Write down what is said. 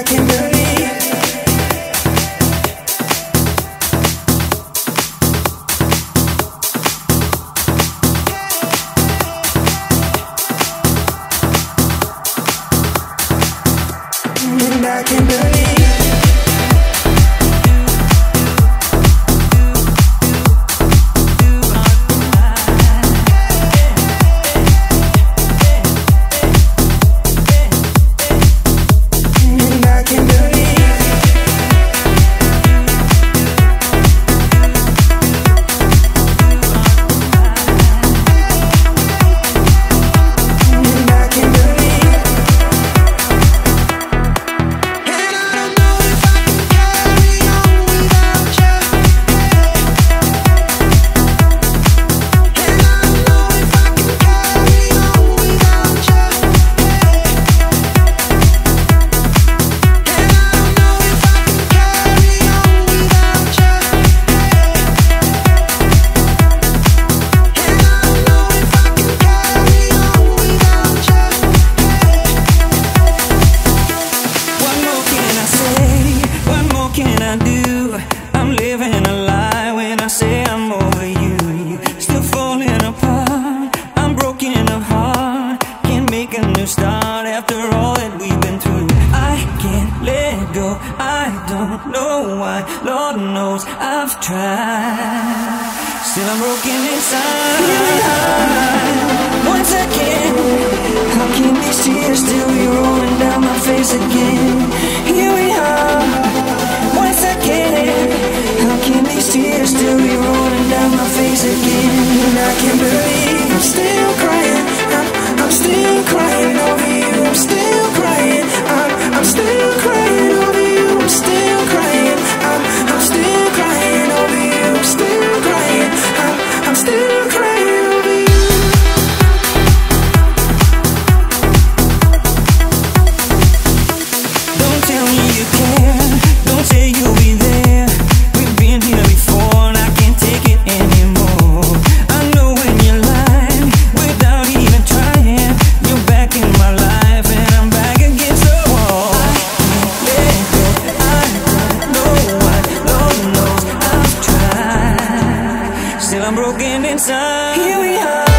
I can do try. Still I'm broken inside. Once again, how can these tears still be rolling down my face again? Here we are. I'm broken inside. Here we are.